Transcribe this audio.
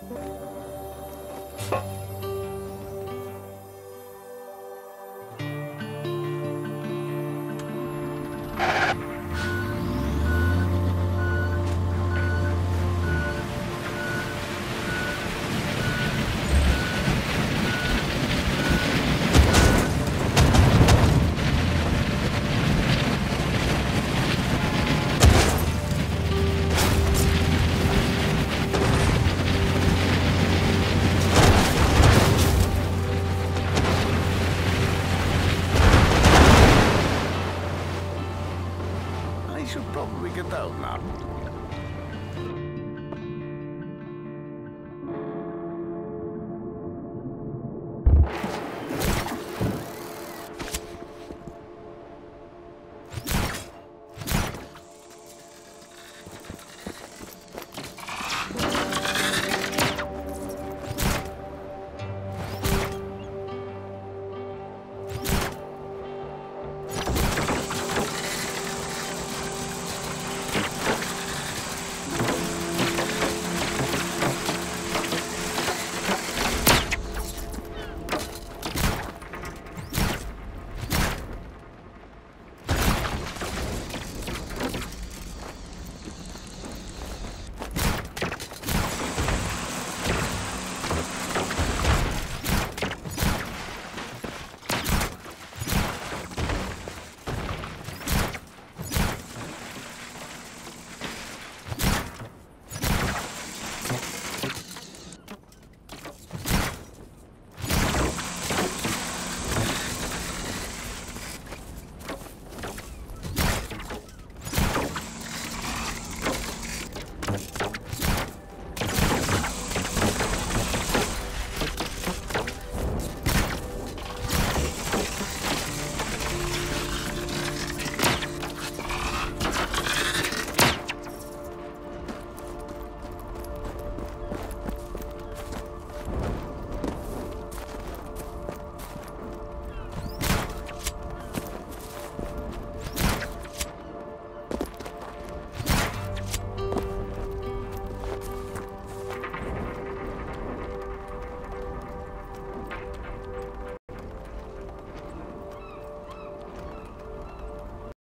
you should probably get out now.